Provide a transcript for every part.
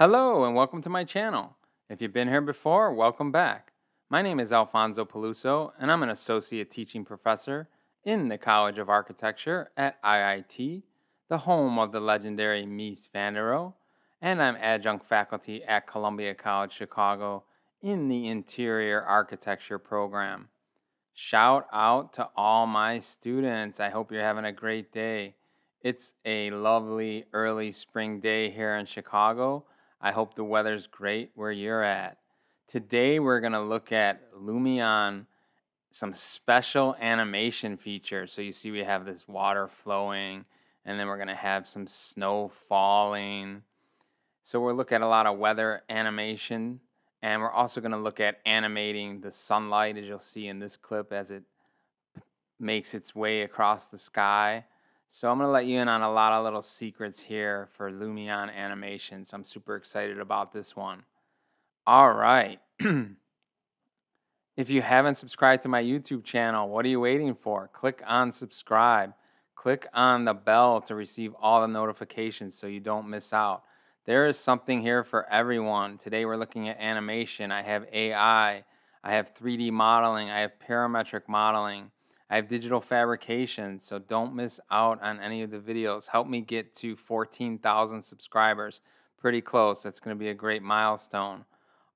Hello and welcome to my channel. If you've been here before, welcome back. My name is Alphonso Peluso and I'm an associate teaching professor in the College of Architecture at IIT, the home of the legendary Mies van der Rohe, and I'm adjunct faculty at Columbia College Chicago in the Interior Architecture program. Shout out to all my students. I hope you're having a great day. It's a lovely early spring day here in Chicago I hope the weather's great where you're at. Today we're going to look at Lumion, some special animation features. So you see we have this water flowing and then we're going to have some snow falling. So we'll look at a lot of weather animation and we're also going to look at animating the sunlight as you'll see in this clip as it makes its way across the sky. So I'm going to let you in on a lot of little secrets here for Lumion animation. So I'm super excited about this one. All right. if you haven't subscribed to my YouTube channel, what are you waiting for? Click on subscribe. Click on the bell to receive all the notifications so you don't miss out. There is something here for everyone. Today we're looking at animation. I have AI. I have 3D modeling. I have parametric modeling. I have digital fabrication, so don't miss out on any of the videos. Help me get to 14,000 subscribers. Pretty close. That's going to be a great milestone.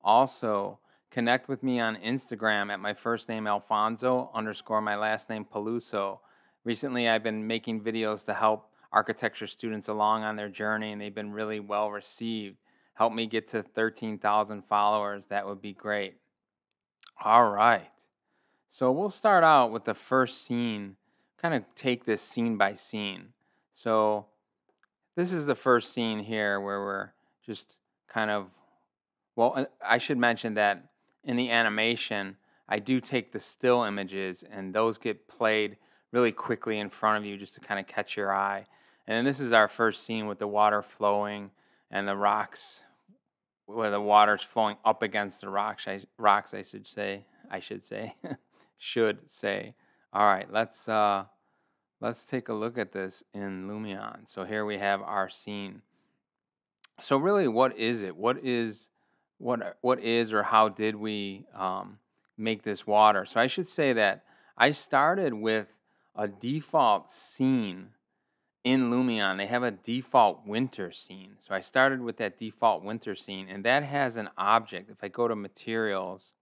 Also, connect with me on Instagram at my first name Alphonso underscore my last name Peluso. Recently, I've been making videos to help architecture students along on their journey, and they've been really well received. Help me get to 13,000 followers. That would be great. All right. So we'll start out with the first scene, kind of take this scene by scene. So this is the first scene here where we're just kind of, well, uh, I should mention that in the animation, I do take the still images and those get played really quickly in front of you just to kind of catch your eye. And this is our first scene with the water flowing and the rocks, where the water's flowing up against the rocks. I, rocks, I should say. I should say. should say. All right, let's uh, let's take a look at this in Lumion. So here we have our scene. So really, what is it? What is what what is or how did we um, make this water? So I should say that I started with a default scene in Lumion. They have a default winter scene. So I started with that default winter scene, and that has an object. If I go to materials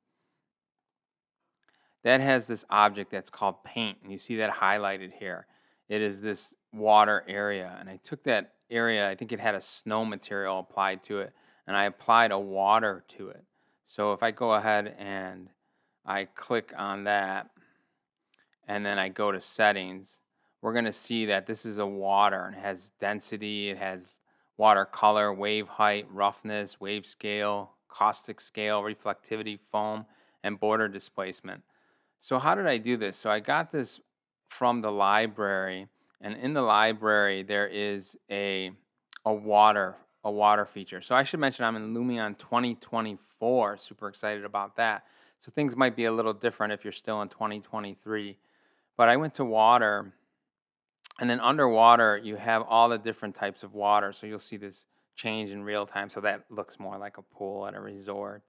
that has this object that's called paint, and you see that highlighted here. It is this water area, and I took that area, I think it had a snow material applied to it, and I applied a water to it. So if I go ahead and I click on that, and then I go to settings, we're going to see that this is a water and it has density, it has water color, wave height, roughness, wave scale, caustic scale, reflectivity, foam, and border displacement. So how did I do this? So I got this from the library, and in the library there is a a water a water feature. So I should mention I'm in Lumion 2024. Super excited about that. So things might be a little different if you're still in 2023. But I went to water, and then underwater you have all the different types of water. So you'll see this change in real time. So that looks more like a pool at a resort.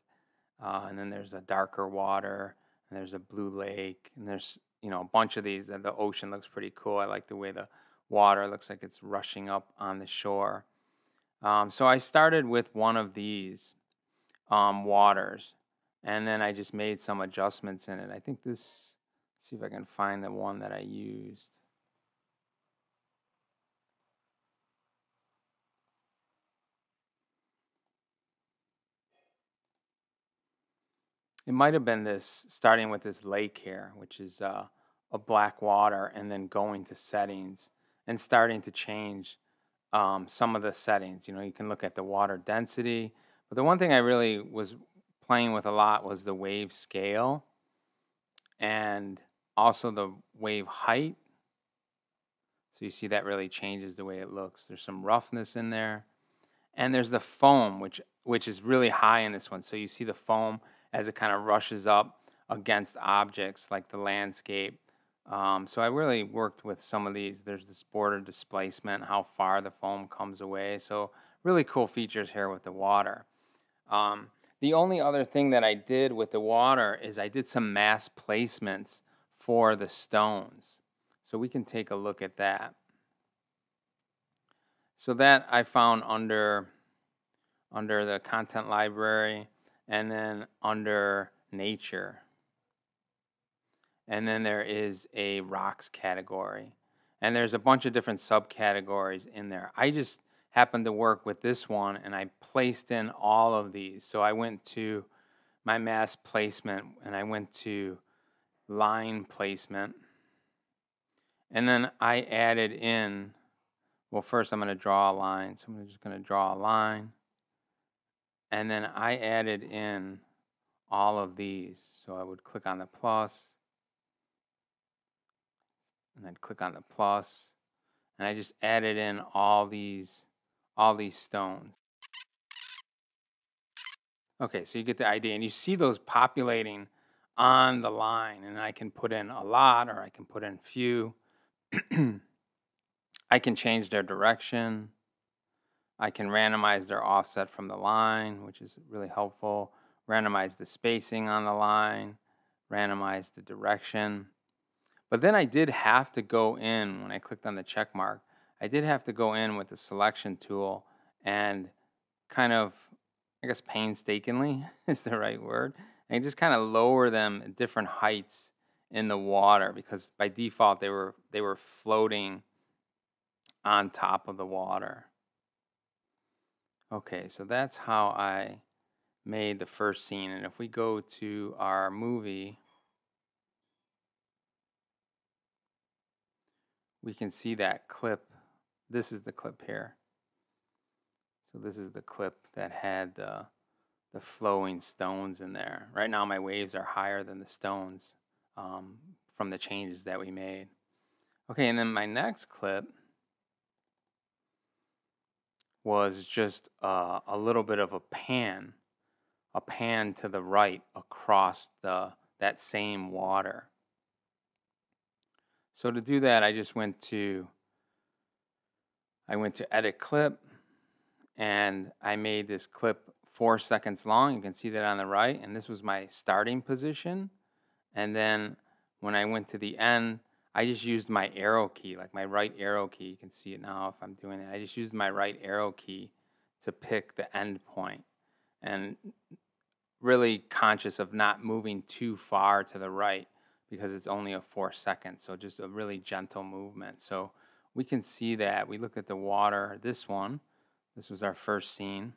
Uh, and then there's a darker water and there's a blue lake, and there's you know a bunch of these. The ocean looks pretty cool. I like the way the water looks like it's rushing up on the shore. Um, so I started with one of these um, waters, and then I just made some adjustments in it. I think this. See if I can find the one that I used. It might have been this, starting with this lake here, which is uh, a black water, and then going to settings and starting to change um, some of the settings. You know, you can look at the water density, but the one thing I really was playing with a lot was the wave scale and also the wave height. So you see that really changes the way it looks. There's some roughness in there. And there's the foam, which which is really high in this one. So you see the foam as it kind of rushes up against objects like the landscape. Um, so I really worked with some of these. There's this border displacement, how far the foam comes away. So really cool features here with the water. Um, the only other thing that I did with the water is I did some mass placements for the stones. So we can take a look at that. So that I found under under the content library and then under nature. And then there is a rocks category. And there's a bunch of different subcategories in there. I just happened to work with this one and I placed in all of these. So I went to my mass placement and I went to line placement. And then I added in, well, first I'm going to draw a line. So I'm just going to draw a line. And then I added in all of these. So I would click on the plus, and then click on the plus, and I just added in all these all these stones. Okay, so you get the idea, and you see those populating on the line, and I can put in a lot or I can put in few. I can change their direction. I can randomize their offset from the line, which is really helpful. Randomize the spacing on the line, randomize the direction. But then I did have to go in when I clicked on the check mark. I did have to go in with the selection tool and kind of, I guess painstakingly is the right word, and just kind of lower them at different heights in the water because by default they were they were floating on top of the water. Okay, so that's how I made the first scene. And if we go to our movie, we can see that clip. This is the clip here. So this is the clip that had the, the flowing stones in there. Right now my waves are higher than the stones um, from the changes that we made. Okay, and then my next clip was just uh, a little bit of a pan, a pan to the right across the that same water. So to do that, I just went to I went to edit clip and I made this clip four seconds long. You can see that on the right, and this was my starting position. And then when I went to the end, I just used my arrow key, like my right arrow key. You can see it now if I'm doing it. I just used my right arrow key to pick the end point and really conscious of not moving too far to the right because it's only a four seconds. So just a really gentle movement. So we can see that. We look at the water, this one, this was our first scene.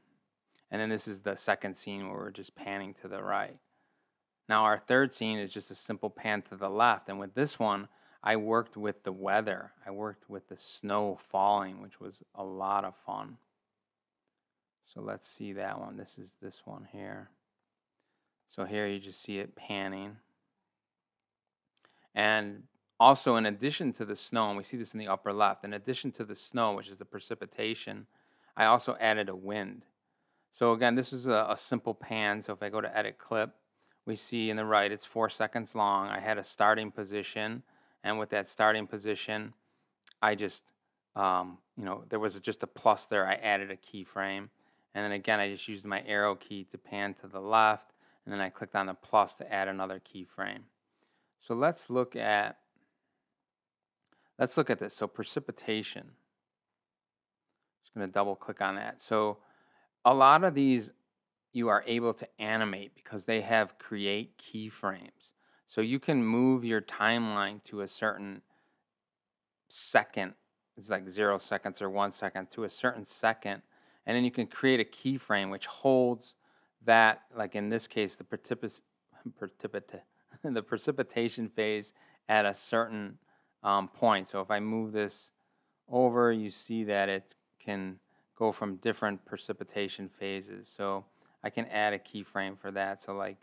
And then this is the second scene where we're just panning to the right. Now our third scene is just a simple pan to the left. And with this one, I worked with the weather. I worked with the snow falling, which was a lot of fun. So let's see that one. This is this one here. So here you just see it panning. And also in addition to the snow, and we see this in the upper left, in addition to the snow, which is the precipitation, I also added a wind. So again, this is a, a simple pan. So if I go to edit clip, we see in the right, it's four seconds long. I had a starting position and with that starting position, I just, um, you know, there was just a plus there. I added a keyframe. And then again, I just used my arrow key to pan to the left. And then I clicked on the plus to add another keyframe. So let's look at, let's look at this. So precipitation. Just going to double click on that. So a lot of these you are able to animate because they have create keyframes. So you can move your timeline to a certain second. It's like zero seconds or one second to a certain second. And then you can create a keyframe which holds that, like in this case, the precipit the precipitation phase at a certain um, point. So if I move this over, you see that it can go from different precipitation phases. So I can add a keyframe for that. So like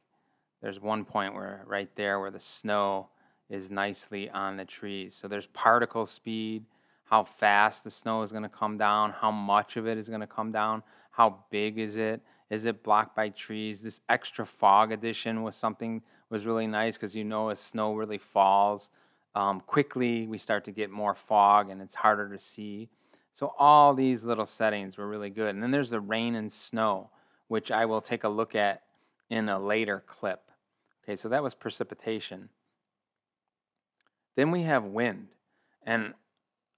there's one point where right there where the snow is nicely on the trees. So there's particle speed, how fast the snow is going to come down, how much of it is going to come down, how big is it, is it blocked by trees? This extra fog addition was something was really nice because you know as snow really falls um, quickly, we start to get more fog and it's harder to see. So all these little settings were really good. And then there's the rain and snow, which I will take a look at in a later clip. Okay, so that was precipitation. Then we have wind. And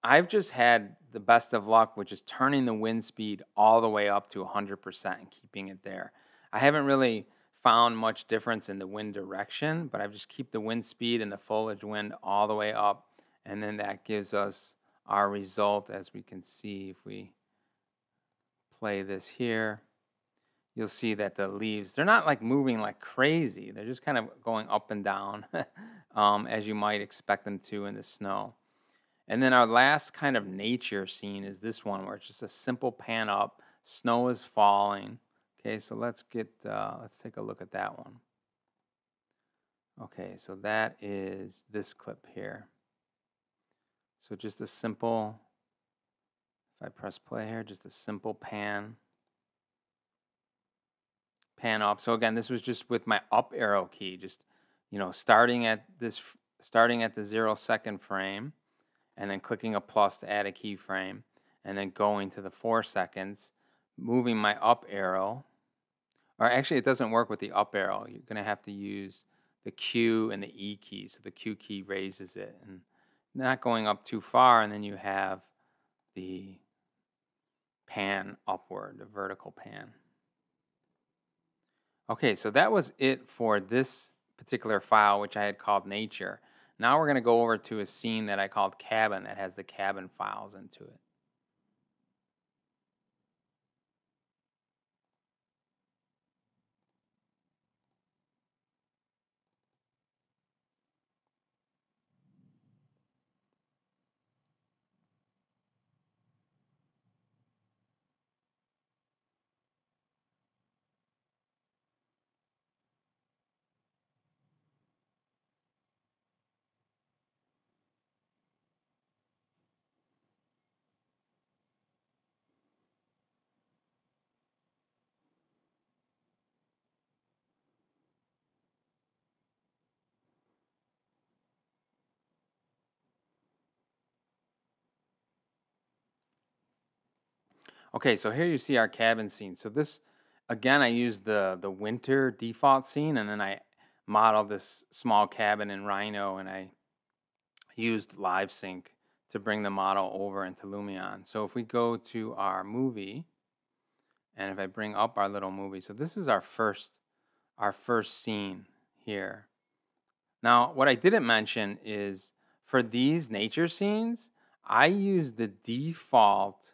I've just had the best of luck, which is turning the wind speed all the way up to 100% and keeping it there. I haven't really found much difference in the wind direction, but I've just keep the wind speed and the foliage wind all the way up, and then that gives us our result as we can see if we play this here. You'll see that the leaves, they're not like moving like crazy. They're just kind of going up and down um, as you might expect them to in the snow. And then our last kind of nature scene is this one where it's just a simple pan up, snow is falling, Okay, so let's get, uh, let's take a look at that one. Okay, so that is this clip here. So just a simple, if I press play here, just a simple pan, pan up. So again, this was just with my up arrow key, just, you know, starting at this, starting at the zero second frame, and then clicking a plus to add a keyframe, and then going to the four seconds, moving my up arrow, or actually, it doesn't work with the up arrow. You're going to have to use the Q and the E key. So the Q key raises it and not going up too far. And then you have the pan upward, the vertical pan. Okay, so that was it for this particular file, which I had called nature. Now we're going to go over to a scene that I called cabin that has the cabin files into it. Okay, so here you see our cabin scene. So this, again, I used the, the winter default scene, and then I modeled this small cabin in Rhino, and I used LiveSync to bring the model over into Lumion. So if we go to our movie, and if I bring up our little movie, so this is our first, our first scene here. Now, what I didn't mention is for these nature scenes, I use the default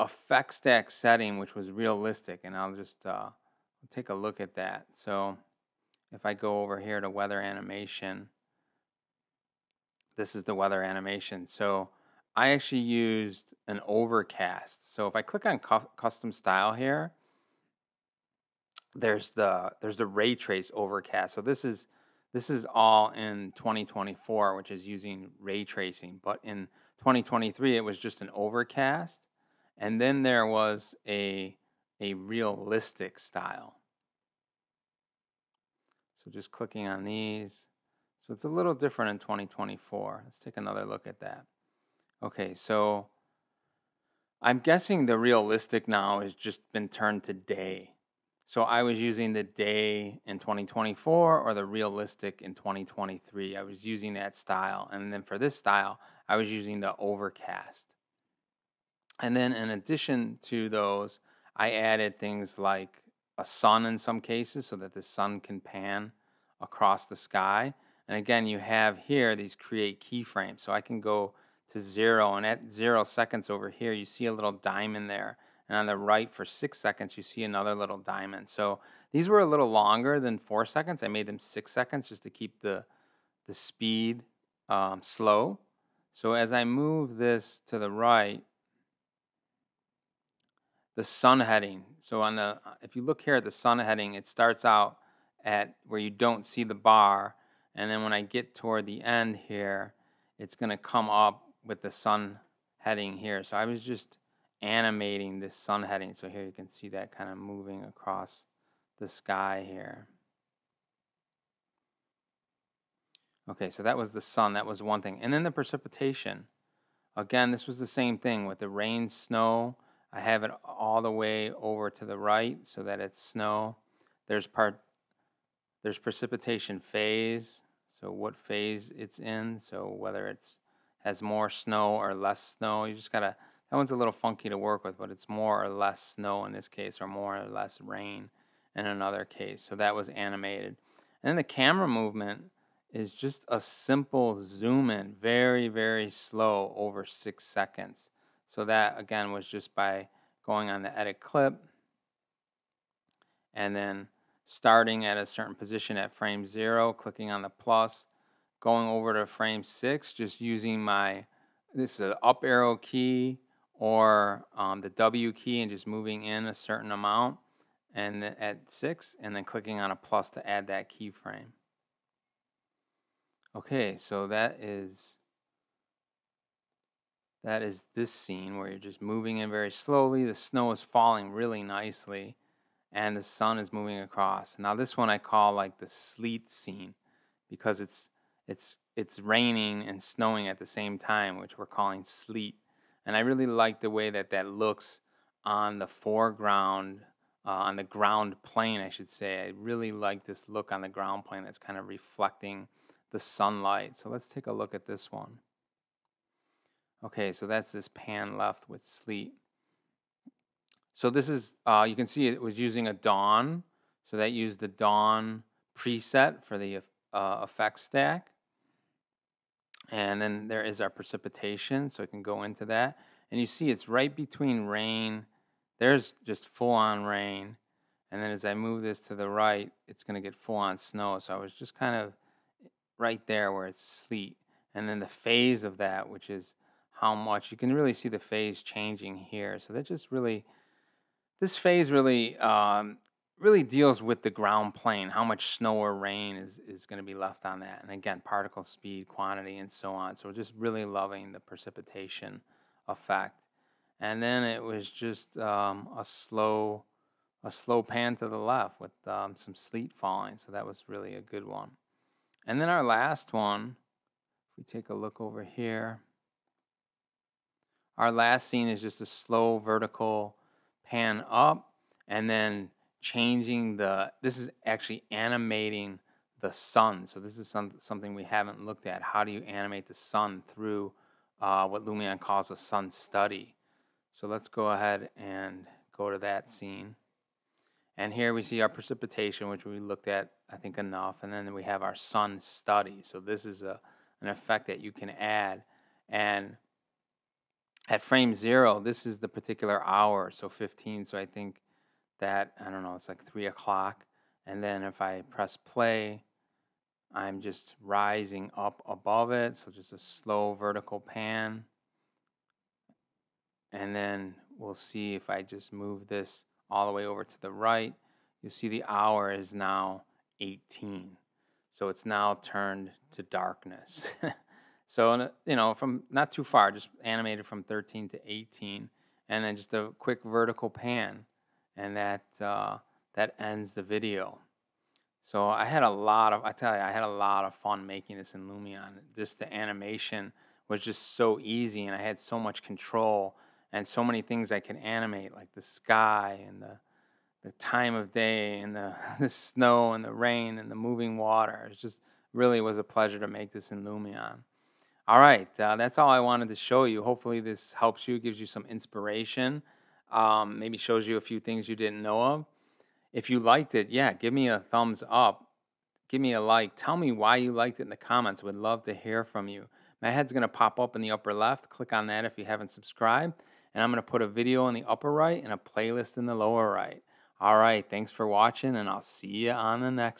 effect stack setting, which was realistic, and I'll just uh, take a look at that. So if I go over here to weather animation, this is the weather animation. So I actually used an overcast. So if I click on cu custom style here, there's the there's the ray trace overcast. So this is this is all in 2024, which is using ray tracing. But in 2023, it was just an overcast. And then there was a, a realistic style. So just clicking on these. So it's a little different in 2024. Let's take another look at that. Okay, so I'm guessing the realistic now has just been turned to day. So I was using the day in 2024 or the realistic in 2023. I was using that style. And then for this style, I was using the overcast. And then in addition to those, I added things like a sun in some cases so that the sun can pan across the sky. And again, you have here these create keyframes. So I can go to zero, and at zero seconds over here, you see a little diamond there. And on the right, for six seconds, you see another little diamond. So these were a little longer than four seconds. I made them six seconds just to keep the, the speed um, slow. So as I move this to the right, the sun heading. So on the if you look here at the sun heading, it starts out at where you don't see the bar, and then when I get toward the end here, it's going to come up with the sun heading here. So I was just animating this sun heading. So here you can see that kind of moving across the sky here. Okay, so that was the sun. That was one thing. And then the precipitation. Again, this was the same thing with the rain, snow. I have it all the way over to the right so that it's snow. There's part there's precipitation phase, so what phase it's in, so whether it's has more snow or less snow, you just gotta that one's a little funky to work with, but it's more or less snow in this case, or more or less rain in another case. So that was animated. And then the camera movement is just a simple zoom in, very, very slow over six seconds. So that again was just by going on the edit clip and then starting at a certain position at frame zero, clicking on the plus, going over to frame six, just using my, this is an up arrow key or um, the W key and just moving in a certain amount and at six and then clicking on a plus to add that keyframe. Okay, so that is that is this scene where you're just moving in very slowly. The snow is falling really nicely and the sun is moving across. Now this one I call like the sleet scene because it's it's it's raining and snowing at the same time, which we're calling sleet. And I really like the way that that looks on the foreground, uh, on the ground plane, I should say. I really like this look on the ground plane that's kind of reflecting the sunlight. So let's take a look at this one. Okay, so that's this pan left with sleet. So this is, uh, you can see it was using a dawn. So that used the dawn preset for the uh, effect stack. And then there is our precipitation, so I can go into that. And you see it's right between rain. There's just full on rain. And then as I move this to the right, it's going to get full on snow. So I was just kind of right there where it's sleet. And then the phase of that, which is how much, you can really see the phase changing here. So that just really, this phase really um, really deals with the ground plane, how much snow or rain is, is going to be left on that. And again, particle speed, quantity, and so on. So we're just really loving the precipitation effect. And then it was just um, a slow a slow pan to the left with um, some sleet falling. So that was really a good one. And then our last one, if we take a look over here, our last scene is just a slow vertical pan up and then changing the, this is actually animating the sun. So this is some, something we haven't looked at. How do you animate the sun through uh, what Lumion calls a sun study? So let's go ahead and go to that scene. And here we see our precipitation, which we looked at, I think, enough. And then we have our sun study. So this is a, an effect that you can add. And at frame zero, this is the particular hour, so 15. So I think that, I don't know, it's like 3 o'clock. And then if I press play, I'm just rising up above it. So just a slow vertical pan. And then we'll see if I just move this all the way over to the right, you'll see the hour is now 18. So it's now turned to darkness. so, you know, from not too far, just animated from 13 to 18. And then just a quick vertical pan and that uh, that ends the video. So I had a lot of, I tell you, I had a lot of fun making this in Lumion. Just the animation was just so easy, and I had so much control and so many things I could animate, like the sky and the the time of day and the, the snow and the rain and the moving water. It just really was a pleasure to make this in Lumion. All right, uh, that's all I wanted to show you. Hopefully this helps you, gives you some inspiration um, maybe shows you a few things you didn't know of. If you liked it, yeah, give me a thumbs up. Give me a like. Tell me why you liked it in the comments. Would love to hear from you. My head's going to pop up in the upper left. Click on that if you haven't subscribed. And I'm going to put a video in the upper right and a playlist in the lower right. All right, thanks for watching, and I'll see you on the next